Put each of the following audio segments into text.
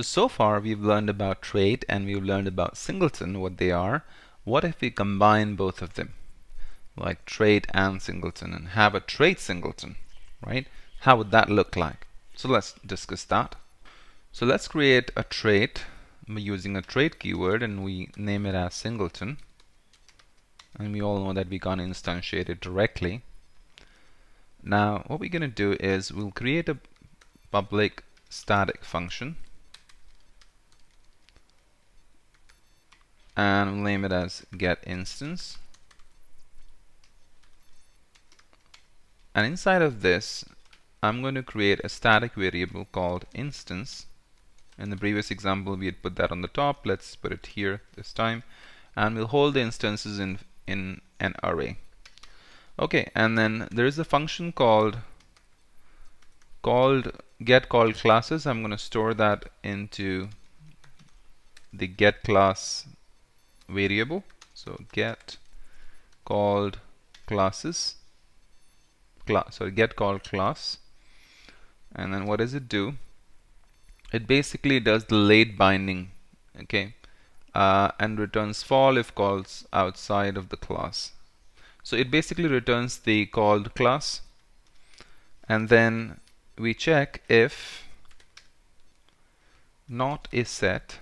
So, so far we've learned about trait and we've learned about singleton, what they are. What if we combine both of them? Like trait and singleton and have a trait singleton, right? How would that look like? So let's discuss that. So let's create a trait using a trait keyword and we name it as singleton. And we all know that we can't instantiate it directly. Now what we're going to do is we'll create a public static function and name it as get instance. And inside of this I'm going to create a static variable called instance. In the previous example we had put that on the top. Let's put it here this time. And we'll hold the instances in in an array. Okay and then there is a function called called get called classes. I'm going to store that into the get class variable. So get called classes. Class sorry get called class. And then what does it do? It basically does the late binding okay? Uh, and returns fall if calls outside of the class. So it basically returns the called class. And then we check if not is set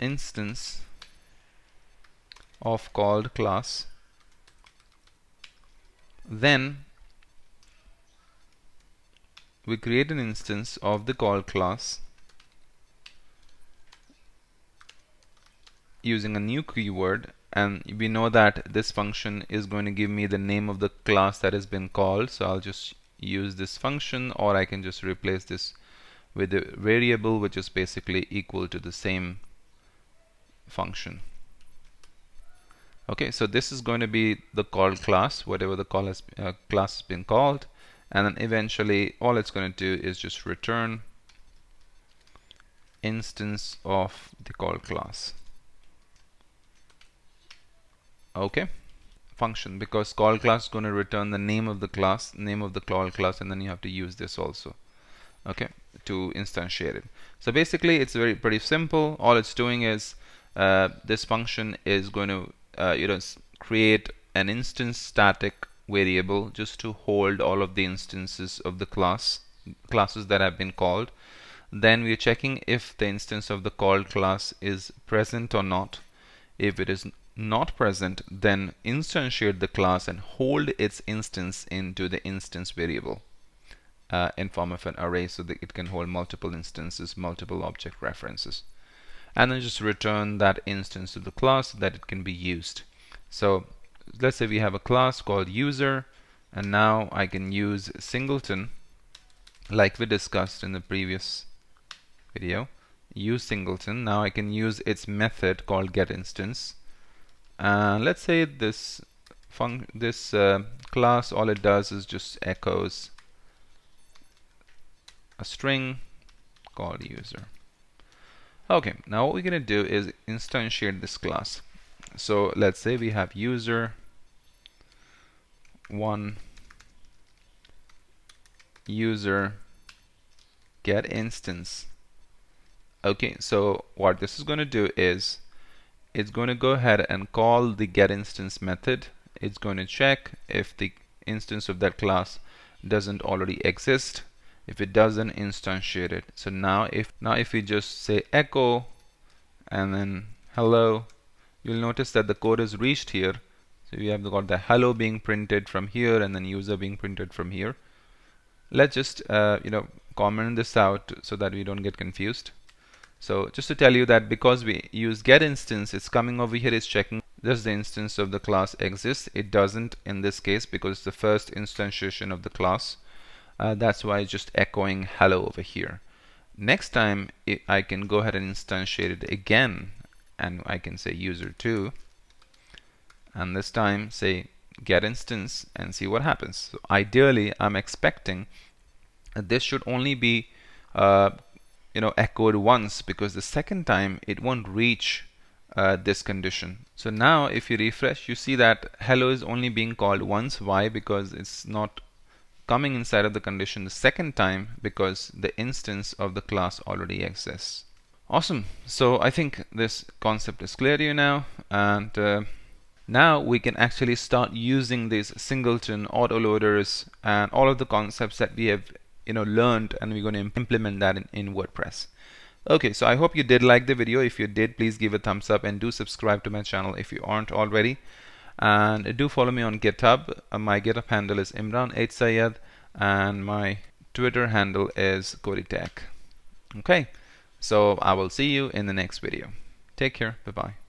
instance of called class then we create an instance of the called class using a new keyword and we know that this function is going to give me the name of the class that has been called so I'll just use this function or I can just replace this with a variable which is basically equal to the same function. Okay so this is going to be the call class whatever the call has, uh, class has been called. And then eventually all it's going to do is just return instance of the call class. Okay function because call class is going to return the name of the class name of the call class and then you have to use this also. Okay to instantiate it. So basically it's very pretty simple. All it's doing is uh, this function is going to uh, you know create an instance static variable just to hold all of the instances of the class classes that have been called. Then we're checking if the instance of the called class is present or not. If it is not present then instantiate the class and hold its instance into the instance variable uh, in form of an array so that it can hold multiple instances multiple object references and then just return that instance to the class so that it can be used. So let's say we have a class called user and now I can use singleton like we discussed in the previous video. Use singleton. Now I can use its method called get instance. And let's say this this uh, class all it does is just echoes a string called user okay now what we're gonna do is instantiate this class. So let's say we have user one user get instance. Okay so what this is going to do is it's going to go ahead and call the get instance method. It's going to check if the instance of that class doesn't already exist if it doesn't instantiate it so now if now if we just say echo and then hello you'll notice that the code is reached here so we have got the hello being printed from here and then user being printed from here let's just uh, you know comment this out so that we don't get confused so just to tell you that because we use get instance, it's coming over here, it's checking does the instance of the class exist. It doesn't in this case because it's the first instantiation of the class. Uh, that's why it's just echoing hello over here. Next time it, I can go ahead and instantiate it again and I can say user2 and this time say get instance and see what happens. So ideally I'm expecting that this should only be uh, you know echoed once because the second time it won't reach uh, this condition so now if you refresh you see that hello is only being called once why because it's not coming inside of the condition the second time because the instance of the class already exists. Awesome. So I think this concept is clear to you now and uh, now we can actually start using these singleton autoloaders and all of the concepts that we have you know learned and we're going to implement that in, in WordPress. Okay, so I hope you did like the video. If you did, please give a thumbs up and do subscribe to my channel if you aren't already. And do follow me on GitHub. Uh, my GitHub handle is Imran H Sayed and my Twitter handle is Codeytek. Okay, so I will see you in the next video. Take care. Bye bye.